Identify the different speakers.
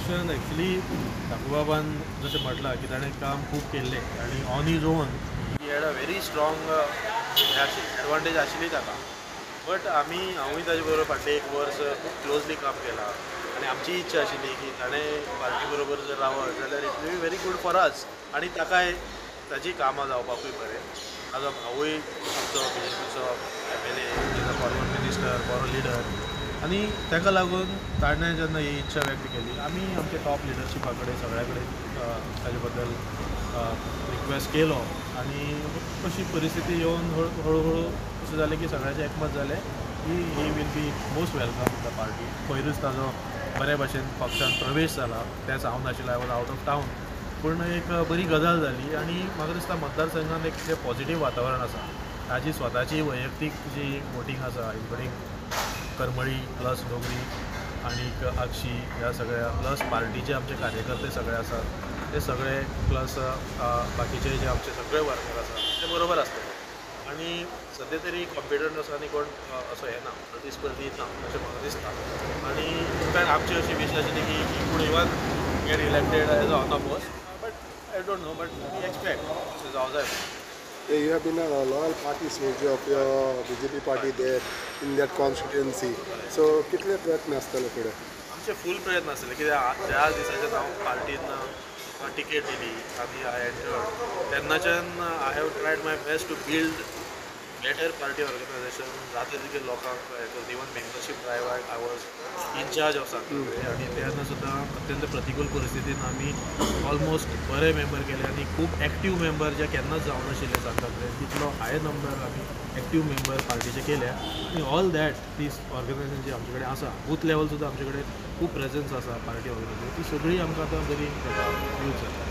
Speaker 1: Election actually दाखोबाबान जशें म्हटलां की ताणें काम खूब केल्लें आनी on his own he had a very strong advantage आशिल्ली ताका बट आमी हांवूय ताजे बरोबर फाटलें एक वर्स खूब क्लोजली काम केलां. आनी आमची इच्छा आशिल्ली की ताणें पार्टी बरोबर जर रावत जाल्यार it will be very good for us आनी ताकाय ताची कामां जावपाकूय बरें ताजो भाऊय आमचो B J पीचो M L A former minister बरो लिडर आनी ताका लागून ताणें जेन्ना ही इच्छा व्यक्त केली आमी आमच्या टॉप लिडरशिपा कडेन सगळ्या कडेन ताजे बद्दल रिक्वेस्ट केलो. आनी अशी परिस्थिती येवन हळू हळू अशें जालें की सगळ्यांचें एकमत जालें की ही will be most welcome the party पयरूच ताजो बऱ्या भशेन पक्षान प्रवेश जाला तेंच हांव नाशिल्लो I was out of town पूण एक बरी गजाल जाली आनी म्हाका दिसता मतदारसंघात एक जे पॉझिटीव वातावरण आसा ताजी स्वताची वैयक्तीक जी वोटींग आसा इन्क्लुडींग करमळी प्लस डोगरी आनीक आगशी ह्या सगळ्या प्लस पार्टीचे आमचे कार्यकर्ते सगळे आसात ते सगळे प्लस बाकीचे जे आमचे सगळे वर्कर आसा ते बरोबर असतात. आनी सद्या तरी कॉम्पिटंट आसा आनी कोण असो हे ना प्रतिस्पर्धी ना अशें म्हाका दिसता आनी काय आमची अशी विश आशिल्ली की ही पूण even get elected as on a but I don't know but we expect अशें जावं जाय
Speaker 2: Yeah, you have been a loyal party soldier of your BJP party there in that constituency. So, कितले प्रयत्न आसतले फुडें
Speaker 1: आमचे फूल प्रयत्न आसले कित्याक ज्या दिसाच्यान हांव पार्टीन टिकेट दिली आनी आय एंटर्ड तेन्नाच्यान I have tried my best to build later party organisation जाता तितके लोकांक हें even membership drive I was incharge of Sangli आनी तेन्ना सुद्दां अत्यंत प्रतिकूल परिस्थितीन आमी ऑलमोस्ट बरे मेंबर केले आनी खूब एक्टीव मेंबर जे केन्नाच जावं नाशिल्ले सांगतातले तितलो हाय नंबर आमी एक्टीव मेंबर पार्टीचे केल्या आनी ऑल दॅट दीस ऑर्गनायझेशन जी आमचे कडेन आसा बूथ लेवल सुद्दां आमचे कडेन खूब प्रेजन्स आसा पार्टी ऑर्गनायझेशन ती सगळी आमकां आतां बरी यूज जाता